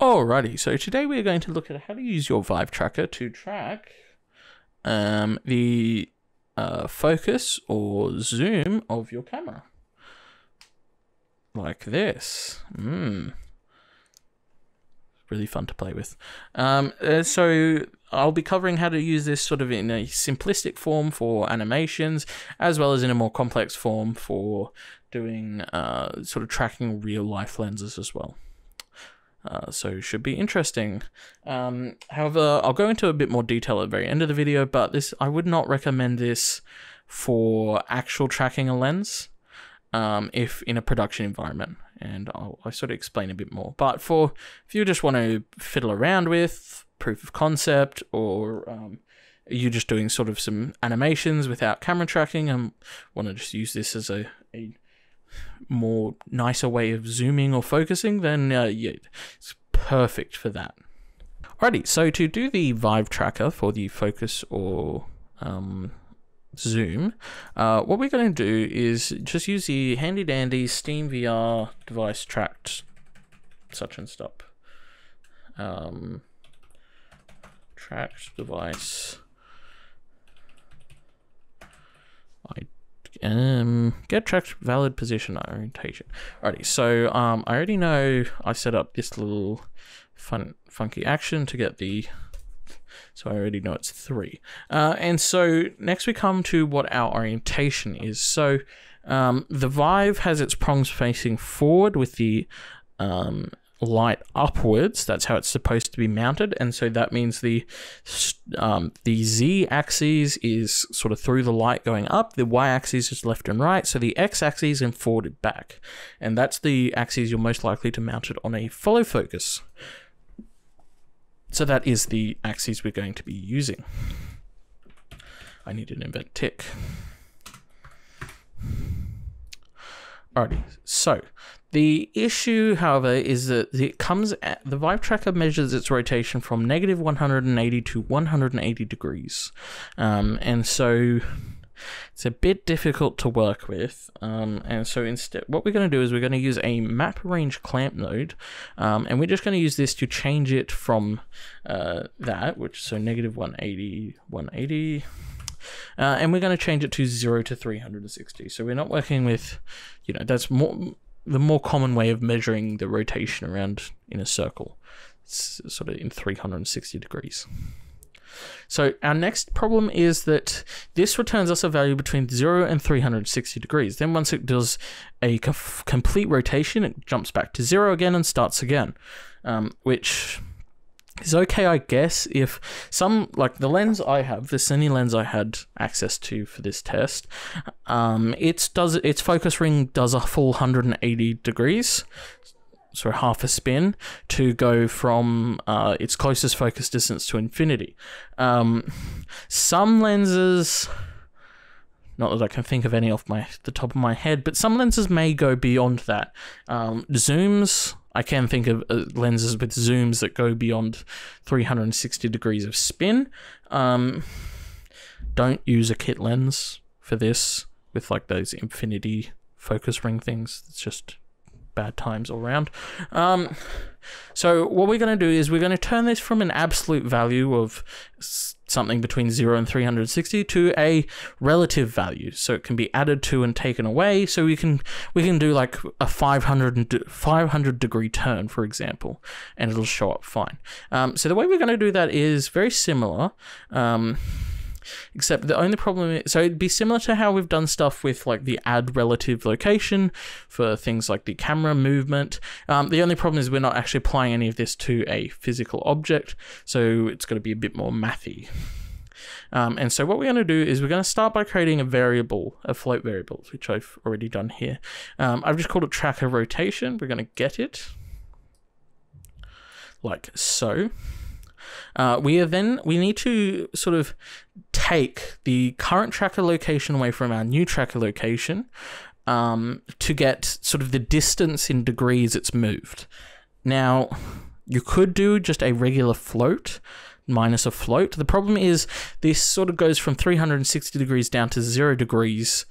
Alrighty, so today we're going to look at how to use your Vive tracker to track um, the uh, focus or zoom of your camera. Like this. Mm. Really fun to play with. Um, uh, so I'll be covering how to use this sort of in a simplistic form for animations, as well as in a more complex form for doing uh, sort of tracking real life lenses as well. Uh, so should be interesting. Um, however, I'll go into a bit more detail at the very end of the video, but this I would not recommend this for actual tracking a lens um, if in a production environment, and I'll, I'll sort of explain a bit more. But for if you just want to fiddle around with proof of concept or um, you just doing sort of some animations without camera tracking and want to just use this as a, a more nicer way of zooming or focusing, then uh, yeah, it's perfect for that. Alrighty, so to do the Vive tracker for the focus or um, zoom, uh, what we're going to do is just use the handy dandy Steam VR device tracked such and stop. Um, tracked device. I um, get tracked valid position orientation. Alrighty, so um, I already know I set up this little fun funky action to get the so I already know it's three. Uh, and so next we come to what our orientation is. So um, the Vive has its prongs facing forward with the um, light upwards. That's how it's supposed to be mounted, and so that means the um, the z axis is sort of through the light going up. The y axis is left and right. So the x axis and forward and back, and that's the axis you're most likely to mount it on a follow focus. So that is the axis we're going to be using. I need an event tick. Alrighty, so the issue, however, is that it comes at, the Vive tracker measures its rotation from negative 180 to 180 degrees, um, and so it's a bit difficult to work with. Um, and so instead, what we're going to do is we're going to use a map range clamp node, um, and we're just going to use this to change it from uh, that, which so negative 180, 180. Uh, and we're going to change it to 0 to 360. So we're not working with, you know, that's more the more common way of measuring the rotation around in a circle. It's sort of in 360 degrees. So our next problem is that this returns us a value between 0 and 360 degrees. Then once it does a complete rotation, it jumps back to 0 again and starts again, um, which is okay, I guess, if some, like the lens I have, the Cine lens I had access to for this test, um, it does, its focus ring does a full 180 degrees, so half a spin, to go from uh, its closest focus distance to infinity. Um, some lenses not that I can think of any off my the top of my head, but some lenses may go beyond that. Um, zooms I can think of uh, lenses with zooms that go beyond 360 degrees of spin. Um, don't use a kit lens for this with like those infinity focus ring things. It's just bad times all around. Um, so what we're going to do is we're going to turn this from an absolute value of something between 0 and 360 to a relative value. So it can be added to and taken away. So we can we can do like a 500 500 degree turn for example and it'll show up fine. Um, so the way we're going to do that is very similar. Um, Except the only problem is, so it'd be similar to how we've done stuff with like the add relative location for things like the camera movement. Um, the only problem is we're not actually applying any of this to a physical object, so it's going to be a bit more mathy. Um, and so what we're going to do is we're going to start by creating a variable, a float variable, which I've already done here. Um, I've just called it tracker rotation. We're going to get it like so. Uh, we are then we need to sort of take the current tracker location away from our new tracker location um, to get sort of the distance in degrees it's moved. Now, you could do just a regular float minus a float. The problem is this sort of goes from 360 degrees down to zero degrees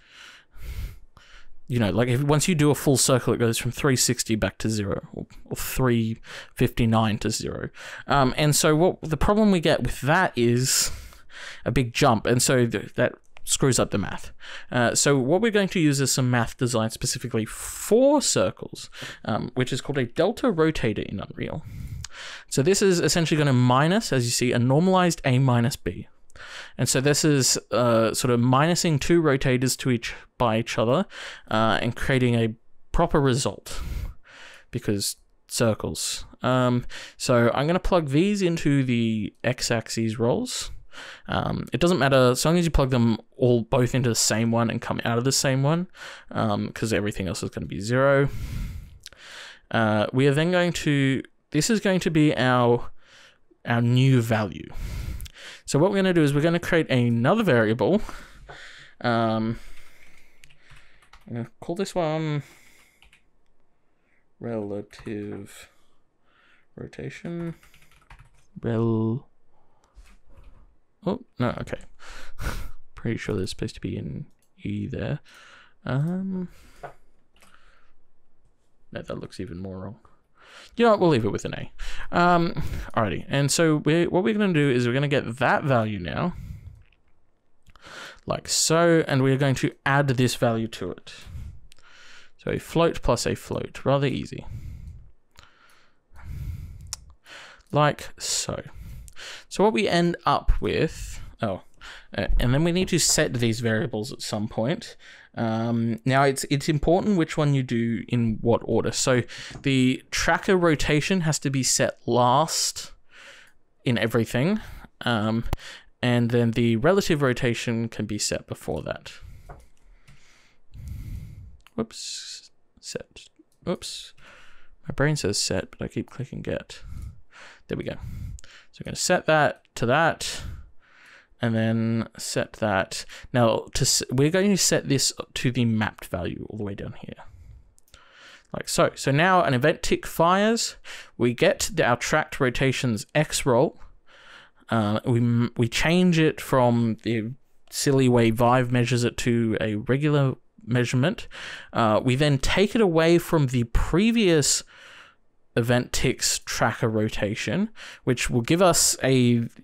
you know, like if once you do a full circle, it goes from 360 back to zero, or, or 359 to zero. Um, and so what the problem we get with that is a big jump, and so th- that screws up the math. Uh, so what we're going to use is some math designed specifically for circles, um, which is called a delta rotator in Unreal. So this is essentially going to minus, as you see, a normalized A minus B. And so this is uh, sort of minusing two rotators to each by each other uh, and creating a proper result because circles. Um, so I'm going to plug these into the x-axis rolls. Um, it doesn't matter as long as you plug them all both into the same one and come out of the same one, because um, everything else is going to be zero. Uh, we are then going to. This is going to be our our new value. So what we're going to do is we're going to create another variable. Um, I'm going to call this one relative rotation. Rel. Oh no, okay. Pretty sure there's supposed to be an e there. Um, no, that looks even more wrong. You know what, we'll leave it with an A. Um, alrighty, and so we what we're going to do is we're going to get that value now, like so, and we're going to add this value to it. So a float plus a float, rather easy. Like so. So what we end up with, oh, uh, and then we need to set these variables at some point. Um, now it's it's important which one you do in what order. So the tracker rotation has to be set last in everything, um, and then the relative rotation can be set before that. Whoops, set. Whoops, my brain says set, but I keep clicking get. There we go. So I'm going to set that to that and then set that. Now, to we're going to set this to the mapped value all the way down here. Like so. So now an event tick fires. We get the, our tracked rotations X roll. Uh, we, we change it from the silly way Vive measures it to a regular measurement. Uh, we then take it away from the previous event ticks tracker rotation, which will give us a,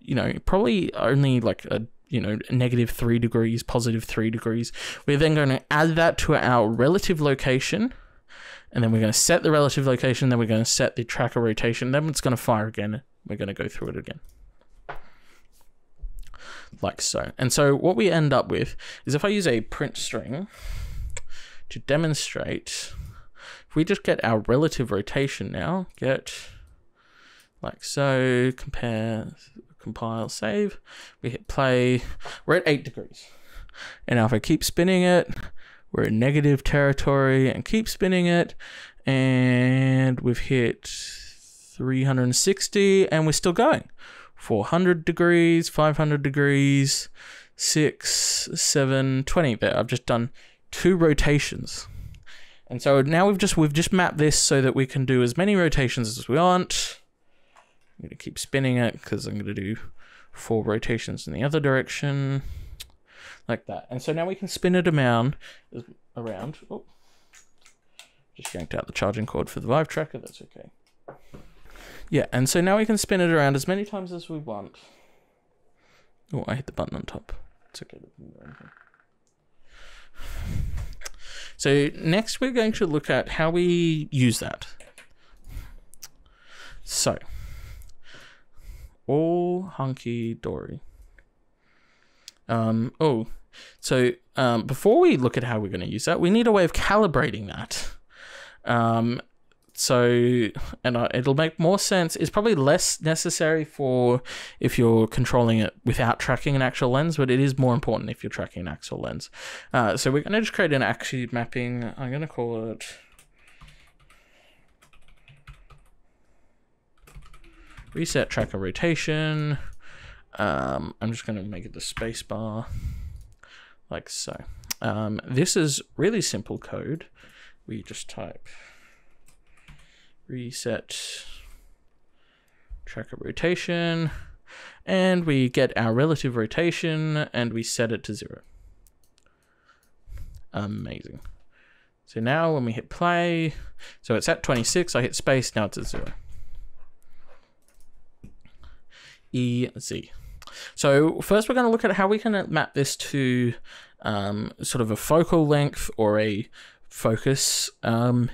you know, probably only like a, you know, negative three degrees, positive three degrees. We're then going to add that to our relative location. And then we're going to set the relative location. Then we're going to set the tracker rotation. Then it's going to fire again. We're going to go through it again. Like so. And so what we end up with is if I use a print string to demonstrate if we just get our relative rotation now, get like so, compare, compile, save, we hit play, we're at 8 degrees. And now if I keep spinning it, we're in negative territory and keep spinning it, and we've hit 360 and we're still going. 400 degrees, 500 degrees, 6, 7, 20 there. I've just done two rotations. And so now we've just we've just mapped this so that we can do as many rotations as we want. I'm gonna keep spinning it because I'm gonna do four rotations in the other direction, like that. And so now we can spin it around, around. Oh, just yanked out the charging cord for the Vive tracker. That's okay. Yeah, and so now we can spin it around as many times as we want. Oh, I hit the button on top. It's okay. So next we're going to look at how we use that. So, all hunky dory. Um, oh, so um, before we look at how we're going to use that, we need a way of calibrating that. Um, so and uh, it'll make more sense. It's probably less necessary for if you're controlling it without tracking an actual lens but it is more important if you're tracking an actual lens. Uh, so we're going to just create an axis mapping. I'm going to call it reset tracker rotation. Um, i'm just going to make it the spacebar like so. Um, this is really simple code. We just type reset tracker rotation, and we get our relative rotation and we set it to zero. Amazing. So now when we hit play, so it's at 26, I hit space, now it's at zero. EZ. So first we're going to look at how we can map this to um, sort of a focal length or a focus um,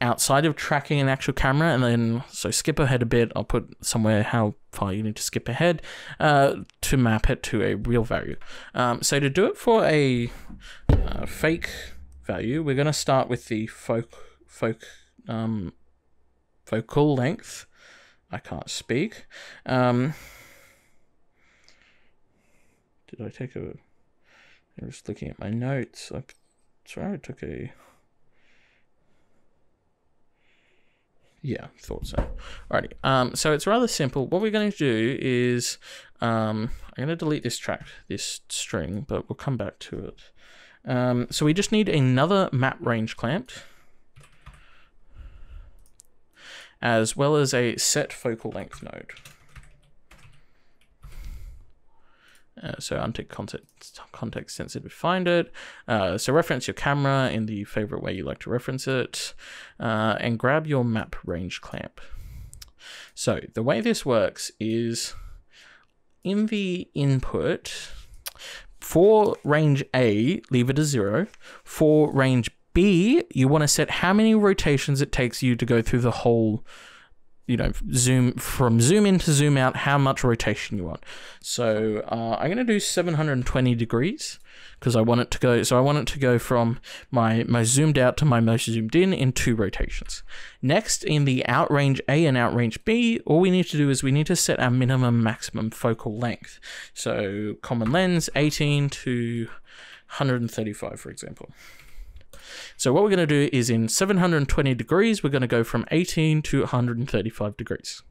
outside of tracking an actual camera and then so skip ahead a bit i'll put somewhere how far you need to skip ahead uh, to map it to a real value. Um, so to do it for a uh, fake value we're going to start with the folk folk um, focal length. I can't speak. Um, did i take a i'm just looking at my notes. I swear i took a Yeah, thought so. Alrighty. Um, so it's rather simple. What we're going to do is um, I'm going to delete this track, this string, but we'll come back to it. Um, so we just need another map range clamped, as well as a set focal length node. Uh, so untick context, context sensitive find it. Uh, so reference your camera in the favorite way you like to reference it, uh, and grab your map range clamp. So the way this works is in the input for range A, leave it as zero. For range B, you want to set how many rotations it takes you to go through the whole you know, zoom from zoom in to zoom out, how much rotation you want. So uh, I'm going to do 720 degrees because I want it to go. So I want it to go from my most zoomed out to my most zoomed in in two rotations. Next, in the outrange A and outrange B, all we need to do is we need to set our minimum maximum focal length. So common lens 18 to 135, for example. So what we're going to do is in 720 degrees, we're going to go from 18 to 135 degrees.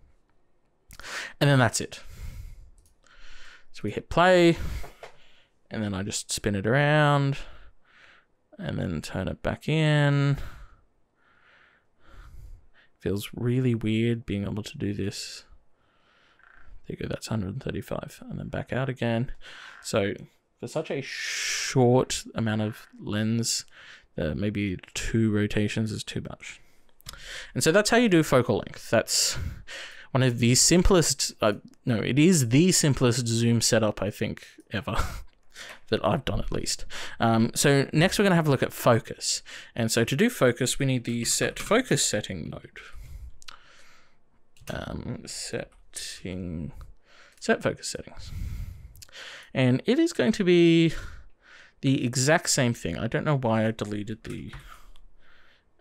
And then that's it. So we hit play, and then I just spin it around, and then turn it back in. Feels really weird being able to do this. There you go, that's 135. And then back out again. So for such a short amount of lens, uh, maybe two rotations is too much. And so that's how you do focal length. That's one of the simplest, uh, no, it is the simplest zoom setup, I think, ever. that I've done at least. Um, so next we're going to have a look at focus. And so to do focus, we need the set focus setting node. Um, setting, set focus settings. And it is going to be the exact same thing. I don't know why I deleted the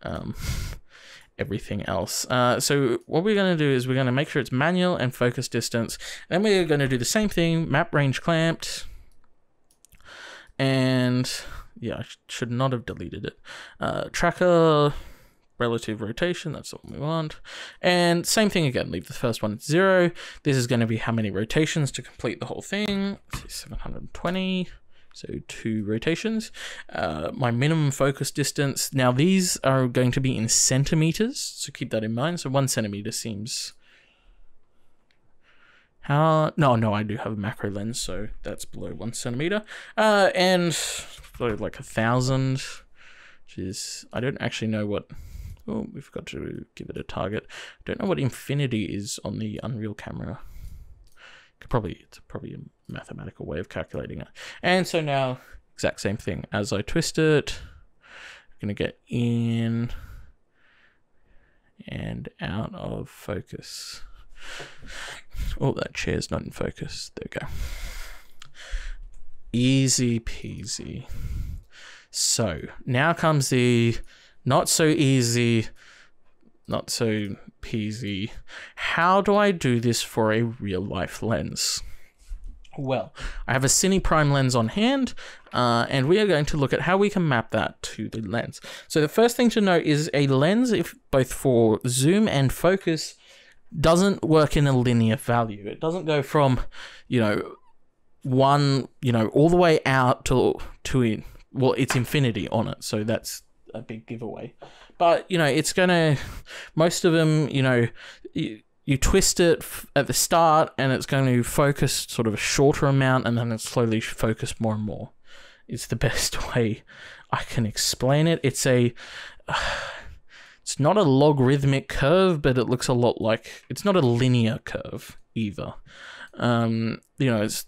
um, everything else. Uh, so what we're going to do is we're going to make sure it's manual and focus distance. Then we're going to do the same thing, map range clamped. And yeah, I should not have deleted it. Uh, tracker relative rotation, that's what we want. And same thing again, leave the first one at zero. This is going to be how many rotations to complete the whole thing. 720 so two rotations. Uh, my minimum focus distance, now these are going to be in centimeters, so keep that in mind. So one centimeter seems... How? No, no, I do have a macro lens, so that's below one centimeter. Uh, and like a thousand, which is, I don't actually know what, oh, we've got to give it a target. I don't know what infinity is on the Unreal camera. Could probably, it's probably a mathematical way of calculating it. And so now, exact same thing. As I twist it, I'm going to get in and out of focus. Oh, that chair's not in focus. There we go. Easy peasy. So now comes the not so easy, not so peasy. How do I do this for a real life lens? Well, I have a Cine Prime lens on hand, uh, and we are going to look at how we can map that to the lens. So the first thing to note is a lens, if both for zoom and focus, doesn't work in a linear value. It doesn't go from, you know, one, you know, all the way out to to in, well, it's infinity on it. So that's a big giveaway. But you know, it's gonna most of them, you know. You, you twist it at the start and it's going to focus sort of a shorter amount and then it slowly focus more and more. It's the best way I can explain it. It's a it's not a logarithmic curve, but it looks a lot like it's not a linear curve either. Um, you know, it's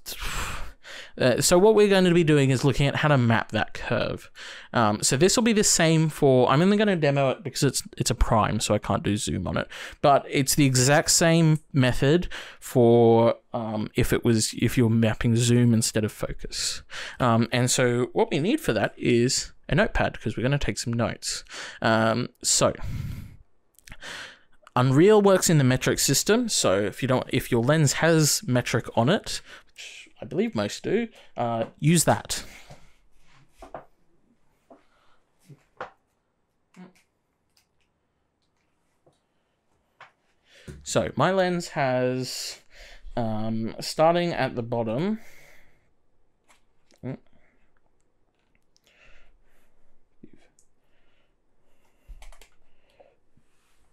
uh, so what we're going to be doing is looking at how to map that curve. Um, so this will be the same for. I'm only going to demo it because it's it's a prime, so I can't do zoom on it. But it's the exact same method for um, if it was if you're mapping zoom instead of focus. Um, and so what we need for that is a notepad because we're going to take some notes. Um, so. Unreal works in the metric system, so if you don't, if your lens has metric on it, I believe most do, uh, use that. So my lens has, um, starting at the bottom,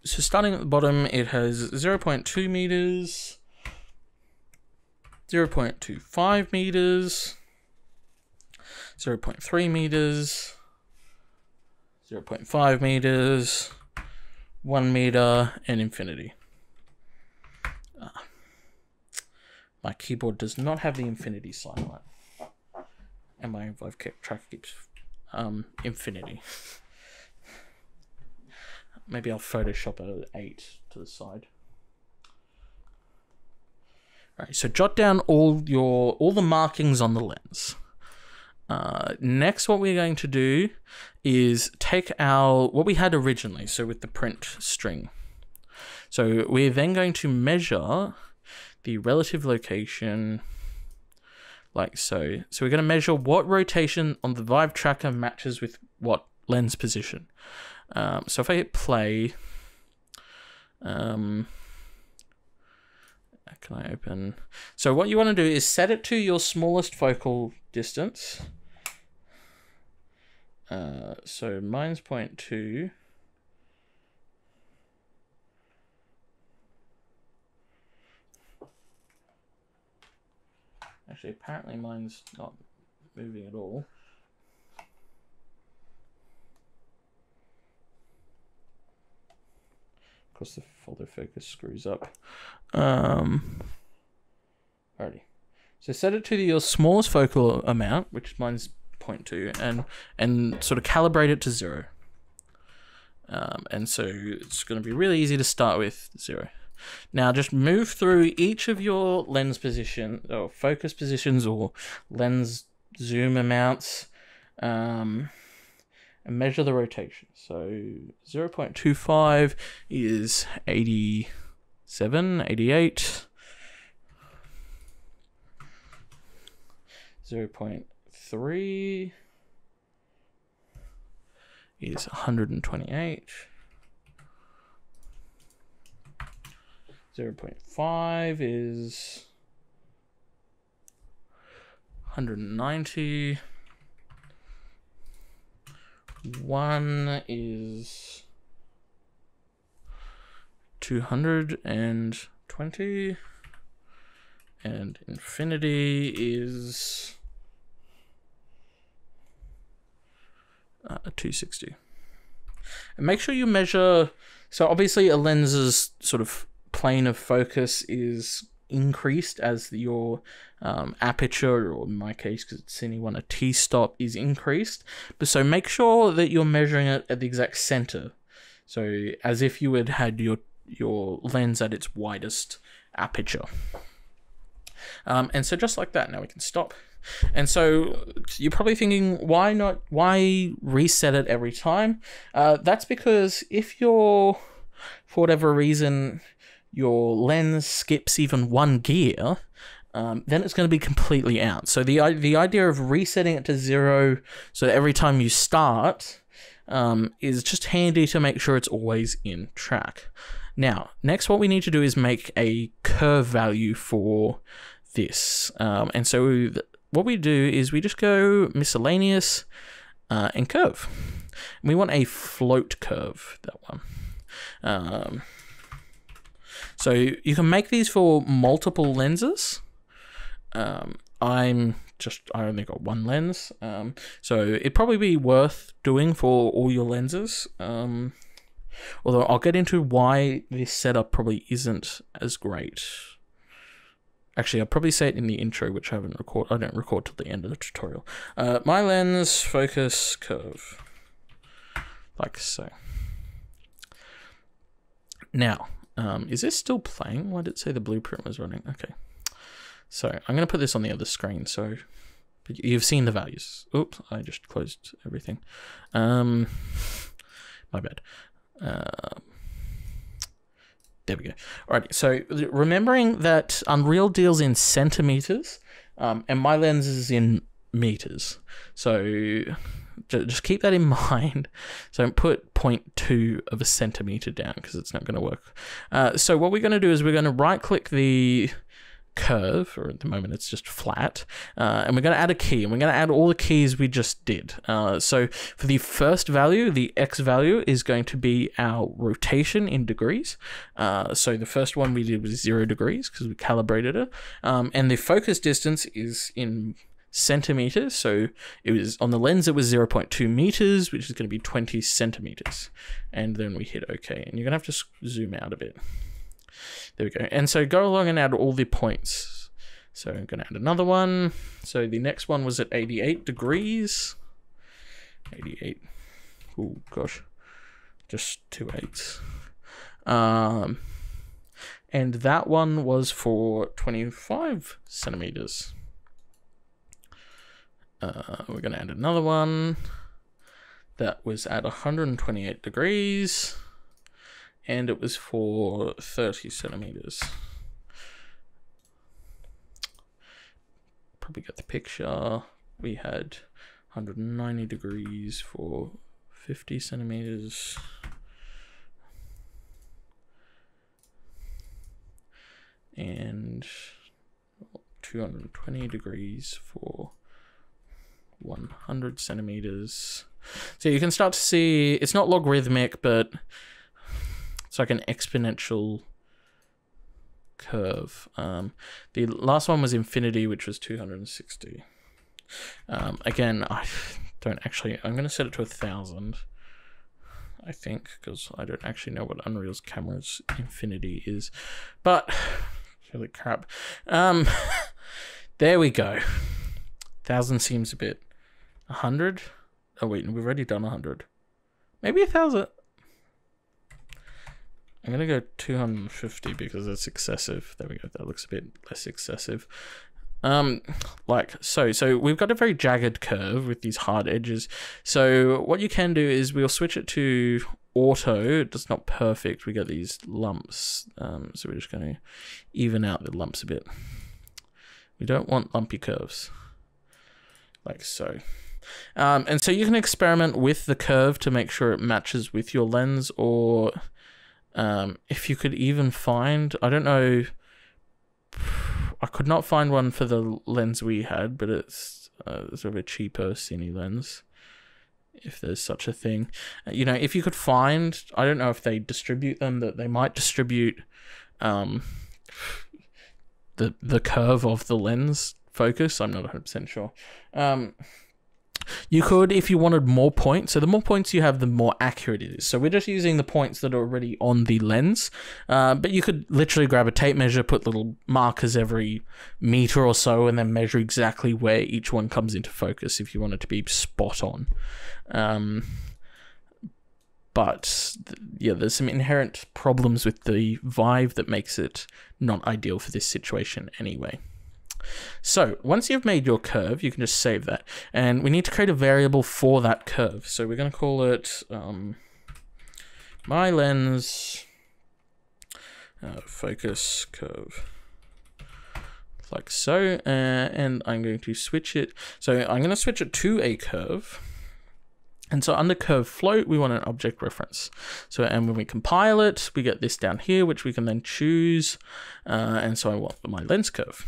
so starting at the bottom, it has 0.2 meters, 0.25 meters, 0.3 meters, 0.5 meters, 1 meter, and infinity. Uh, my keyboard does not have the infinity sign on it. And my Vive tracker keeps um, infinity. Maybe I'll Photoshop an 8 to the side. Right, so jot down all your all the markings on the lens. Uh, next, what we're going to do is take our what we had originally, so with the print string. So we're then going to measure the relative location, like so. So we're going to measure what rotation on the Vive tracker matches with what lens position. Um, so if I hit play, um, can I open? So what you want to do is set it to your smallest focal distance. Uh, so mine's 0.2. Actually, apparently mine's not moving at all. Course, the follow focus screws up. Um, alrighty. So set it to your smallest focal amount, which mine's 0.2, and and sort of calibrate it to zero. Um, and so it's going to be really easy to start with zero. Now just move through each of your lens position or focus positions or lens zoom amounts. Um, and measure the rotation. So 0.25 is 87, 88. 0.3 is 128. 0.5 is 190. One is 220 and infinity is uh, 260. And make sure you measure. So obviously, a lens's sort of plane of focus is increased as your um, aperture, or in my case, because it's Cine One, a t-stop is increased. But so make sure that you're measuring it at the exact center. So as if you had had your your lens at its widest aperture. Um, and so just like that, now we can stop. And so you're probably thinking, why not? Why reset it every time? Uh, that's because if you're, for whatever reason, your lens skips even one gear, um, then it's going to be completely out. So the the idea of resetting it to zero, so every time you start, um, is just handy to make sure it's always in track. Now, next, what we need to do is make a curve value for this, um, and so what we do is we just go miscellaneous uh, and curve. And we want a float curve. That one. So you can make these for multiple lenses. Um, I'm just I only got one lens, um, so it'd probably be worth doing for all your lenses. Um, although I'll get into why this setup probably isn't as great. Actually, I'll probably say it in the intro, which I haven't record. I don't record till the end of the tutorial. Uh, my lens focus curve, like so. Now, um, is this still playing? Why did it say the blueprint was running? Okay. So I'm going to put this on the other screen. So you've seen the values. Oops, I just closed everything. Um, my bad. Uh, there we go. All right. So remembering that Unreal deals in centimeters, um, and my lens is in meters. So just keep that in mind. So don't put 0.2 of a centimeter down because it's not going to work. Uh, so what we're going to do is we're going to right click the curve, or at the moment it's just flat, uh, and we're going to add a key, and we're going to add all the keys we just did. Uh, so for the first value, the x value is going to be our rotation in degrees. Uh, so the first one we did was zero degrees because we calibrated it, um, and the focus distance is in centimeters. So it was on the lens, it was 0.2 meters, which is going to be 20 centimeters. And then we hit OK. And you're going to have to zoom out a bit. There we go. And so go along and add all the points. So I'm going to add another one. So the next one was at 88 degrees. 88. Oh, gosh. Just two eights. Um, and that one was for 25 centimeters. Uh, we're going to add another one that was at 128 degrees and it was for 30 centimeters. Probably get the picture. We had 190 degrees for 50 centimeters. And 220 degrees for 100 centimeters. So you can start to see it's not logarithmic, but it's like an exponential curve. Um, the last one was infinity, which was 260. Um, again, I don't actually, I'm going to set it to a thousand. I think, because I don't actually know what Unreal's camera's infinity is. But, holy crap. Um, there we go. Thousand seems a bit a hundred? Oh wait, we've already done a hundred. Maybe a thousand. I'm gonna go 250 because it's excessive. There we go. That looks a bit less excessive. Um, like so. So we've got a very jagged curve with these hard edges. So what you can do is we'll switch it to auto. It's not perfect. We get these lumps. Um, so we're just going to even out the lumps a bit. We don't want lumpy curves, like so. Um, and so you can experiment with the curve to make sure it matches with your lens, or um, if you could even find, I don't know, I could not find one for the lens we had, but it's uh, sort of a cheaper cine lens, if there's such a thing. Uh, you know, if you could find, I don't know if they distribute them, that they might distribute um, the the curve of the lens focus. I'm not 100% sure. Um, you could, if you wanted more points, so the more points you have, the more accurate it is. So we're just using the points that are already on the lens, uh, but you could literally grab a tape measure, put little markers every meter or so, and then measure exactly where each one comes into focus if you want it to be spot on. Um, but yeah, there's some inherent problems with the Vive that makes it not ideal for this situation anyway. So once you've made your curve, you can just save that. And we need to create a variable for that curve. So we're going to call it um, my lens uh, focus curve. Like so. Uh, and I'm going to switch it. So I'm going to switch it to a curve. And so under curve float, we want an object reference. So, and when we compile it, we get this down here, which we can then choose. Uh, and so I want my lens curve.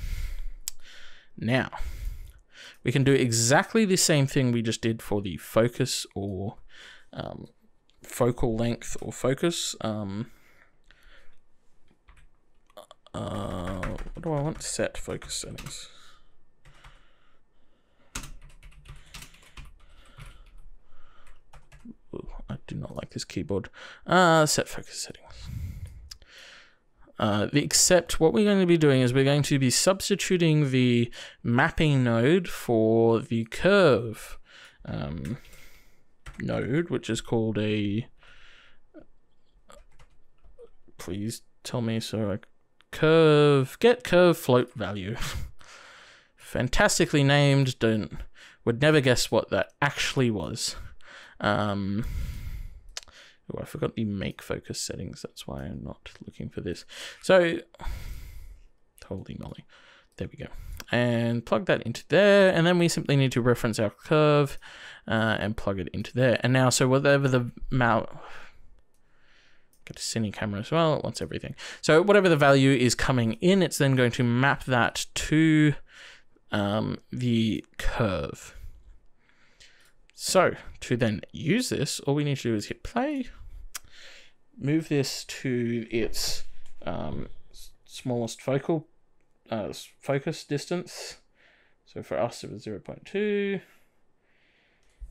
Now, we can do exactly the same thing we just did for the focus or um, focal length or focus. Um, uh, what do I want? Set focus settings. Ooh, I do not like this keyboard. Uh, set focus settings. Uh, except what we're going to be doing is we're going to be substituting the mapping node for the curve um, node, which is called a. Please tell me so. Curve get curve float value. Fantastically named. Don't would never guess what that actually was. Um, oh, I forgot the make focus settings. That's why I'm not looking for this. So, holy moly. There we go. And plug that into there. And then we simply need to reference our curve uh, and plug it into there. And now, so whatever the mount, get a cine camera as well, it wants everything. So whatever the value is coming in, it's then going to map that to um, the curve. So to then use this, all we need to do is hit play, move this to its um, smallest focal uh, focus distance. So for us, it was 0.2.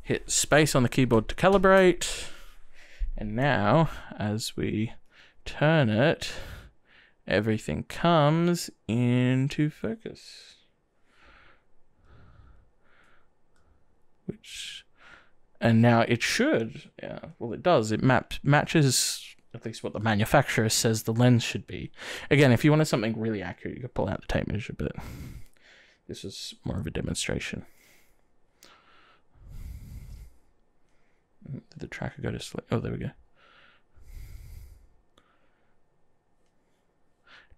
Hit space on the keyboard to calibrate. And now, as we turn it, everything comes into focus. Which, and now it should, yeah, well, it does. It maps matches at least what the manufacturer says the lens should be. Again, if you wanted something really accurate, you could pull out the tape measure, but this is more of a demonstration. Did the tracker go to sleep? Oh, there we go.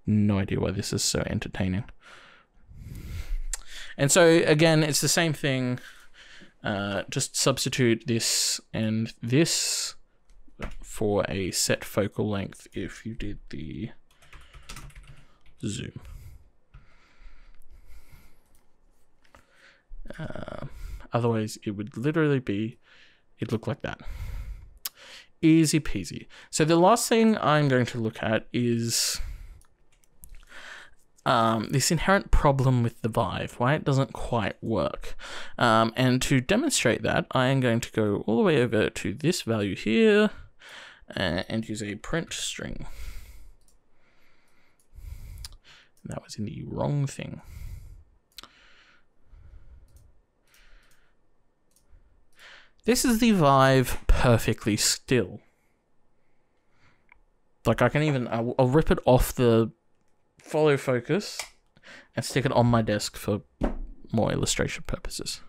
No idea why this is so entertaining. And so, again, it's the same thing. Uh, just substitute this and this for a set focal length if you did the zoom. Uh, otherwise, it would literally be, it look like that. Easy peasy. So the last thing I'm going to look at is um, this inherent problem with the Vive, why it doesn't quite work. Um, and to demonstrate that, I am going to go all the way over to this value here uh, and use a print string. That was in the wrong thing. This is the Vive perfectly still. Like I can even, I'll, I'll rip it off the follow focus and stick it on my desk for more illustration purposes.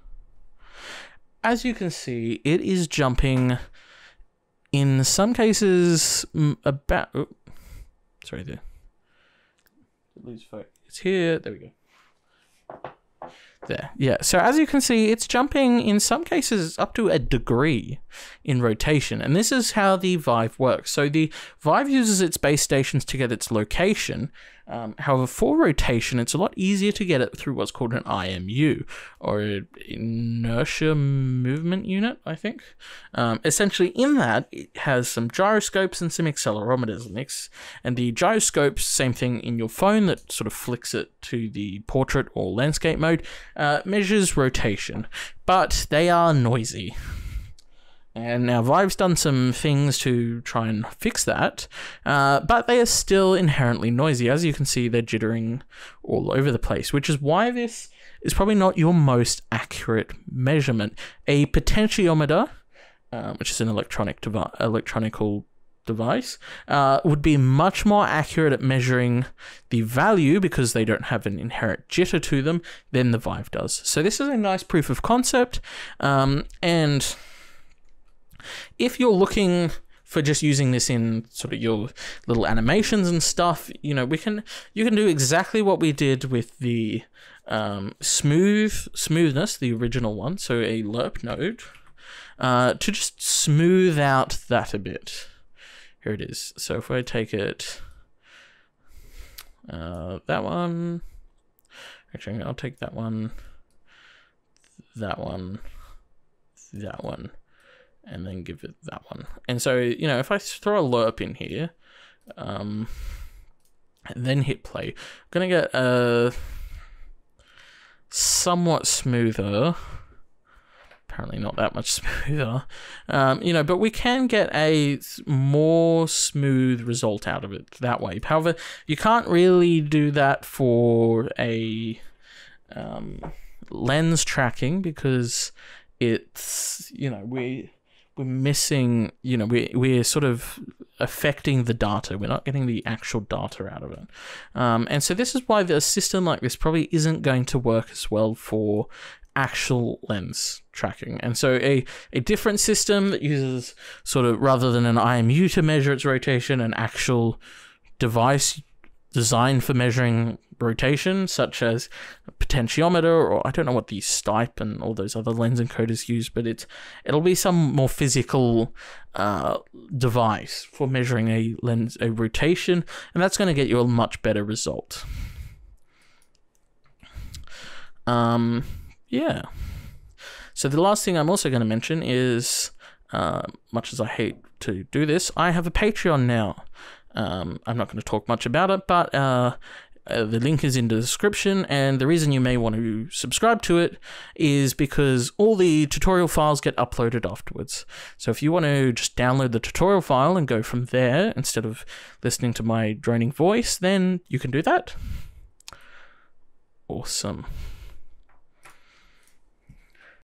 As you can see, it is jumping in some cases mm, about oh, sorry there. Lose focus it's here. There we go. There. Yeah. So as you can see it's jumping in some cases up to a degree in rotation and this is how the vive works. So the vive uses its base stations to get its location um, however, for rotation, it's a lot easier to get it through what's called an IMU, or inertia movement unit, I think. Um, essentially, in that, it has some gyroscopes and some accelerometers mix. And the gyroscopes, same thing in your phone that sort of flicks it to the portrait or landscape mode, uh, measures rotation, but they are noisy. And now Vive's done some things to try and fix that, uh, but they are still inherently noisy. As you can see, they're jittering all over the place, which is why this is probably not your most accurate measurement. A potentiometer, um, which is an electronic devi- electronical device, uh, would be much more accurate at measuring the value because they don't have an inherent jitter to them than the Vive does. So this is a nice proof of concept, um, and if you're looking for just using this in sort of your little animations and stuff, you know, we can you can do exactly what we did with the um, smooth smoothness, the original one, so a lerp node, uh, to just smooth out that a bit. Here it is. So if I take it, uh, that one, actually I'll take that one, that one, that one and then give it that one. And so, you know, if I throw a lerp in here, um, and then hit play, I'm going to get a somewhat smoother apparently not that much smoother. Um, you know, but we can get a more smooth result out of it that way. However, you can't really do that for a um, lens tracking because it's you know we we're missing you know we we're sort of affecting the data. We're not getting the actual data out of it. Um, and so this is why the system like this probably isn't going to work as well for actual lens tracking. And so a, a different system that uses sort of rather than an IMU to measure its rotation an actual device designed for measuring rotation, such as potentiometer, or I don't know what the Stype and all those other lens encoders use, but it's it'll be some more physical uh, device for measuring a lens a rotation, and that's going to get you a much better result. Um, yeah. So the last thing I'm also going to mention is, uh, much as I hate to do this, I have a Patreon now. Um, I'm not going to talk much about it, but uh, uh, the link is in the description, and the reason you may want to subscribe to it is because all the tutorial files get uploaded afterwards. So if you want to just download the tutorial file and go from there instead of listening to my droning voice, then you can do that. Awesome.